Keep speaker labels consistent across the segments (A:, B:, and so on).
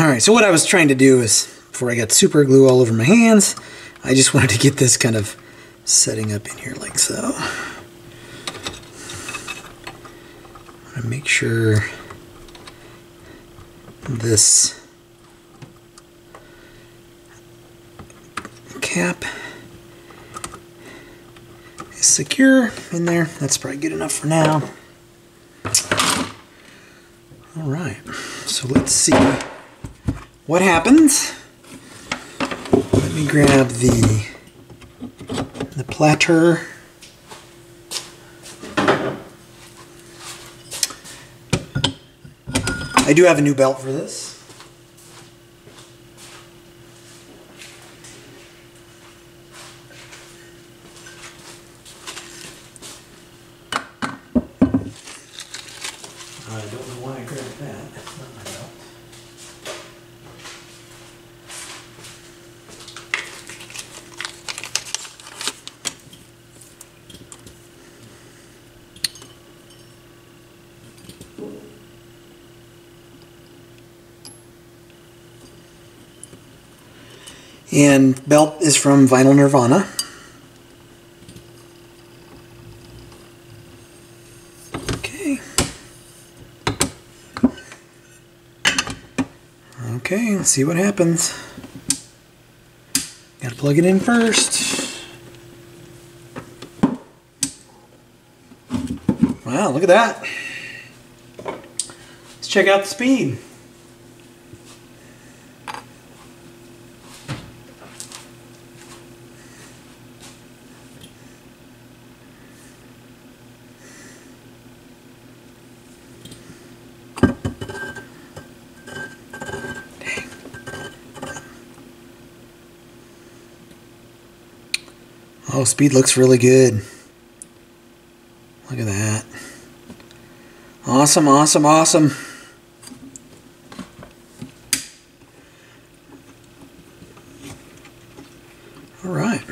A: All right, so what I was trying to do is, before I got super glue all over my hands, I just wanted to get this kind of setting up in here like so. I make sure this cap is secure in there. That's probably good enough for now. All right, so let's see what happens. Let me grab the the platter. I do have a new belt for this. I don't know why I grabbed that. That's not my belt. And belt is from Vinyl Nirvana. Okay. Okay, let's see what happens. Gotta plug it in first. Wow, look at that. Let's check out the speed. Oh, speed looks really good. Look at that. Awesome, awesome, awesome. All right.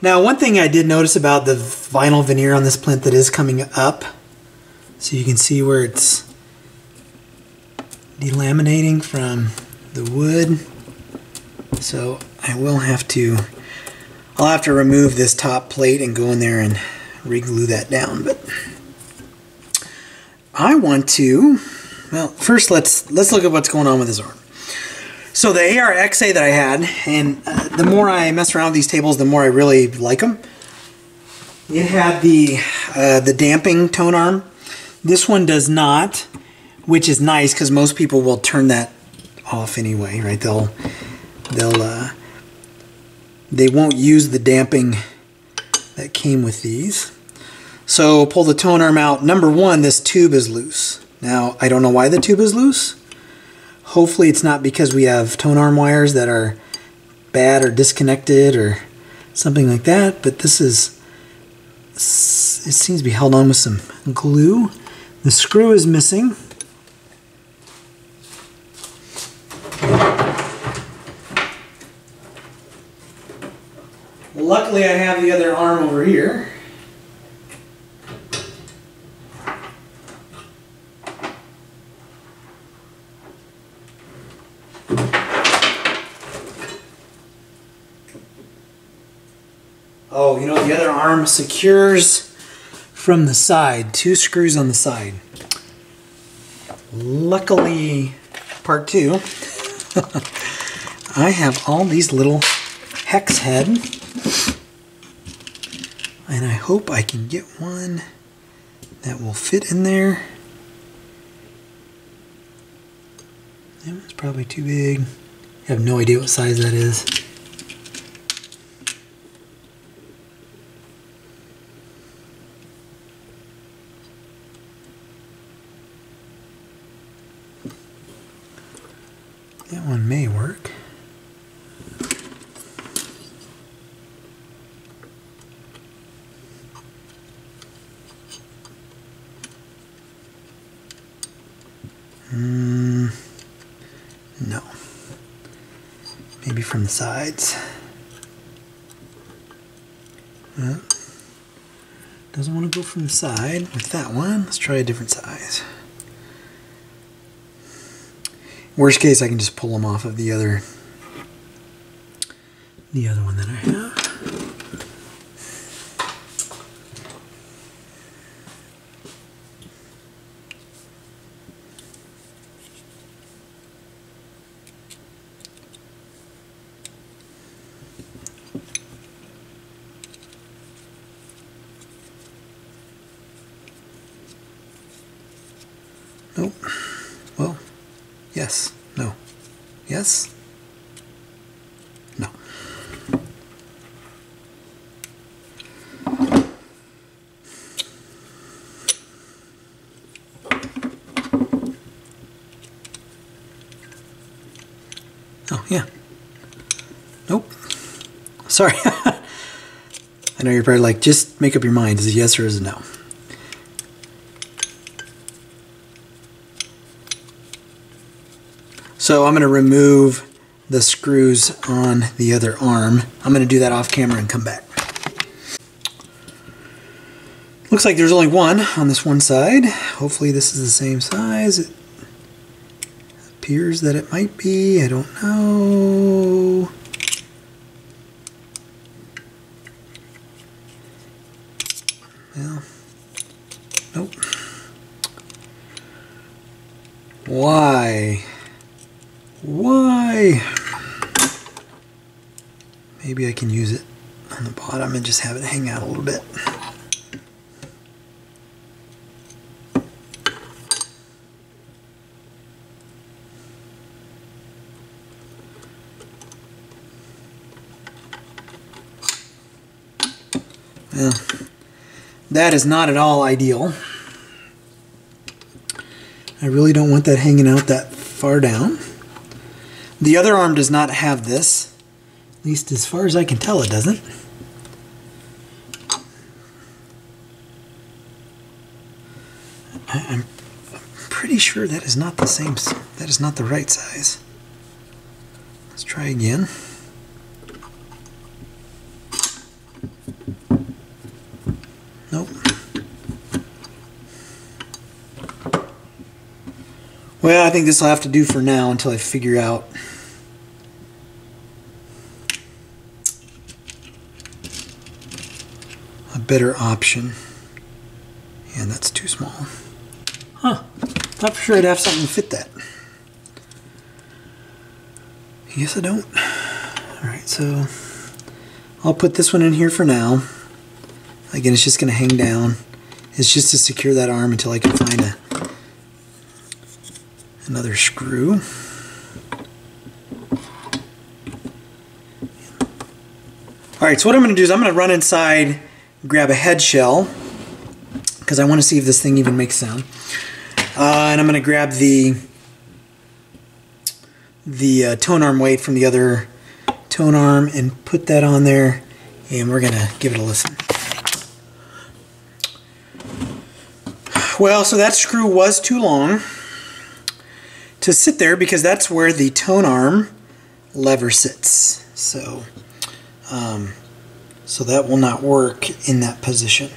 A: Now, one thing I did notice about the vinyl veneer on this plinth that is coming up, so you can see where it's delaminating from the wood. So I will have to, I'll have to remove this top plate and go in there and re-glue that down. But I want to, well, first let's let's look at what's going on with this arm. So the ARXA that I had, and uh, the more I mess around with these tables, the more I really like them. It had the uh, the damping tone arm. This one does not, which is nice because most people will turn that off anyway, right? They'll they'll uh, they won't use the damping that came with these. So pull the tone arm out. Number one, this tube is loose. Now I don't know why the tube is loose. Hopefully it's not because we have tone arm wires that are bad or disconnected or something like that. But this is it seems to be held on with some glue. The screw is missing. Luckily I have the other arm over here. Oh, you know, the other arm secures from the side, two screws on the side. Luckily, part two, I have all these little hex head and I hope I can get one that will fit in there. That one's probably too big. I have no idea what size that is. That one may work. Mm, no. Maybe from the sides. Doesn't want to go from the side with that one. Let's try a different size. Worst case, I can just pull them off of the other, the other one that I have. Nope. Well, yes. No. Yes. No. Oh, yeah. Nope. Sorry. I know you're probably like, just make up your mind. Is it yes or is it no? So I'm going to remove the screws on the other arm. I'm going to do that off camera and come back. Looks like there's only one on this one side. Hopefully this is the same size. It appears that it might be. I don't know. Well, nope. Why? Why? Maybe I can use it on the bottom and just have it hang out a little bit. Well, that is not at all ideal. I really don't want that hanging out that far down. The other arm does not have this. At least as far as I can tell it doesn't. I'm pretty sure that is not the same, that is not the right size. Let's try again. Nope. Well, I think this will have to do for now until I figure out a better option. And that's too small. Huh. Thought for sure I'd have something to fit that. I guess I don't. Alright, so I'll put this one in here for now. Again, it's just going to hang down. It's just to secure that arm until I can find a another screw. Alright, so what I'm going to do is I'm going to run inside, grab a head shell, because I want to see if this thing even makes sound. Uh, and I'm going to grab the the uh, tone arm weight from the other tone arm and put that on there, and we're going to give it a listen. Well, so that screw was too long to sit there because that's where the tone arm lever sits. So, um, so that will not work in that position.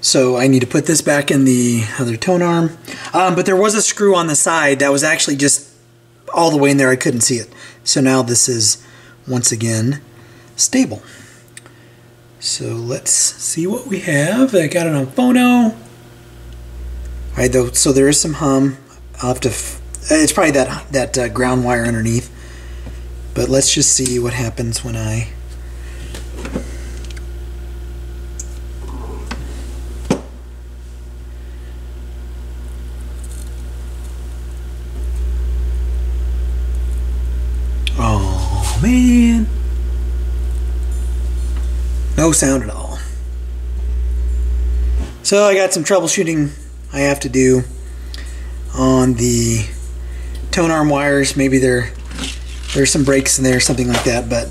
A: So I need to put this back in the other tone arm. Um, but there was a screw on the side that was actually just all the way in there. I couldn't see it. So now this is once again stable. So let's see what we have. I got it on phono. Alright, though, so there is some hum. I'll have to. it's probably that that uh, ground wire underneath. But let's just see what happens when I. Oh man. No sound at all. So I got some troubleshooting I have to do on the tone arm wires. Maybe there there's some breaks in there, something like that, but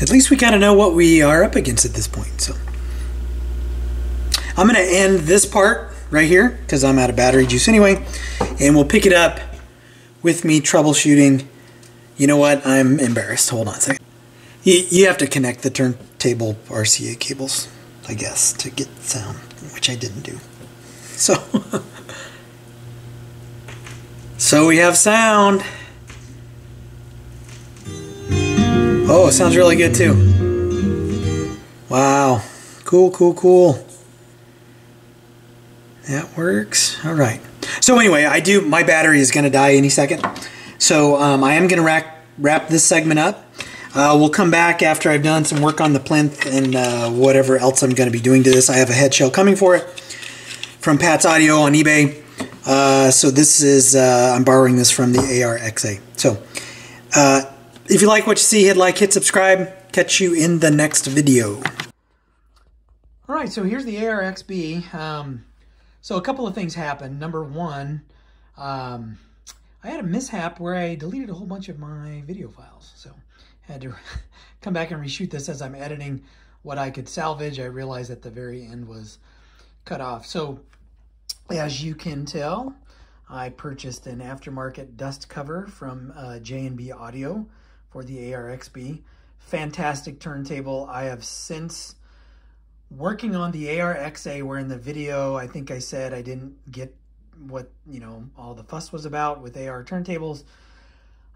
A: at least we kind of know what we are up against at this point. So I'm going to end this part right here because I'm out of battery juice anyway, and we'll pick it up with me troubleshooting. You know what? I'm embarrassed. Hold on a second. You, you have to connect the turntable RCA cables. I guess, to get sound, which I didn't do. So, so we have sound. Oh, sounds really good too. Wow. Cool, cool, cool. That works. All right. So anyway, I do, my battery is going to die any second. So um, I am going to wrap, wrap this segment up. Uh, we'll come back after I've done some work on the plinth and uh, whatever else I'm going to be doing to this. I have a head shell coming for it from Pat's Audio on eBay. Uh, so this is, uh, I'm borrowing this from the ARXA. So uh, if you like what you see, hit like, hit subscribe. Catch you in the next video. All right, so here's the ARXB. Um, so a couple of things happened. Number one, um, I had a mishap where I deleted a whole bunch of my video files. So I had to come back and reshoot this as I'm editing what I could salvage. I realized at the very end was cut off. So as you can tell, I purchased an aftermarket dust cover from uh, J&B Audio for the ARXB. Fantastic turntable. I have since working on the ARXA where in the video I think I said I didn't get what you know all the fuss was about with AR turntables.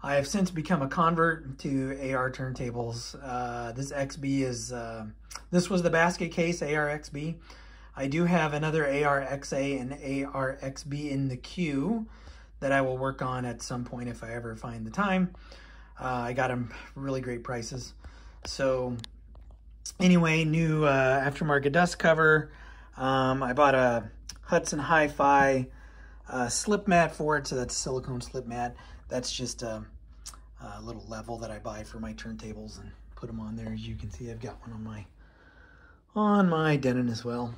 A: I have since become a convert to AR turntables. Uh, this XB is, uh, this was the basket case ARXB. I do have another ARXA and ARXB in the queue that I will work on at some point if I ever find the time. Uh, I got them really great prices. So anyway, new uh, aftermarket dust cover. Um, I bought a Hudson Hi-Fi slip mat for it. So that's a silicone slip mat. That's just a, a, little level that I buy for my turntables and put them on there. As you can see, I've got one on my on my Denon as well.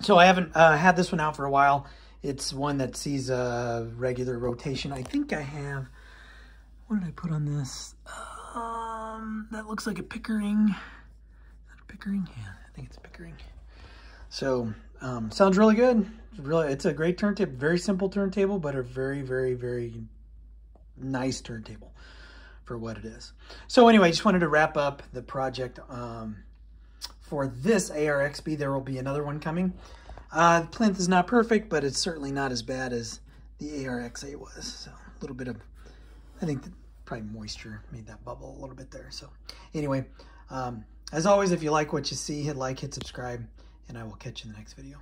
A: So I haven't uh, had this one out for a while. It's one that sees a regular rotation. I think I have what did I put on this? Um, that looks like a Pickering. A Pickering? Yeah, I think it's Pickering. So, um, sounds really good. It's really, it's a great turntable. Very simple turntable, but a very, very, very nice turntable for what it is. So anyway, just wanted to wrap up the project um, for this ARXB. There will be another one coming. Uh, the plinth is not perfect, but it's certainly not as bad as the ARXA was. So a little bit of I think probably moisture made that bubble a little bit there. So anyway, um, as always, if you like what you see, hit like, hit subscribe, and I will catch you in the next video.